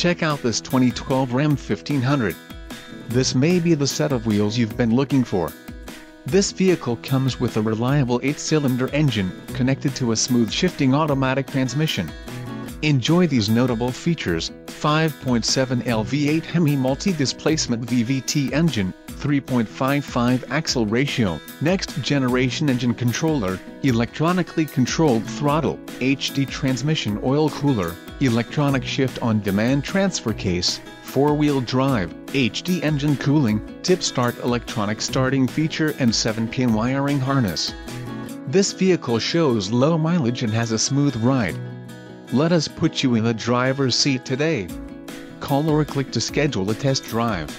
Check out this 2012 Ram 1500. This may be the set of wheels you've been looking for. This vehicle comes with a reliable 8-cylinder engine, connected to a smooth shifting automatic transmission. Enjoy these notable features, 5.7 L V8 Hemi multi-displacement VVT engine, 3.55 axle ratio, next generation engine controller, electronically controlled throttle, HD transmission oil cooler, electronic shift on demand transfer case, four-wheel drive, HD engine cooling, tip start electronic starting feature and 7-pin wiring harness. This vehicle shows low mileage and has a smooth ride. Let us put you in the driver's seat today. Call or click to schedule a test drive.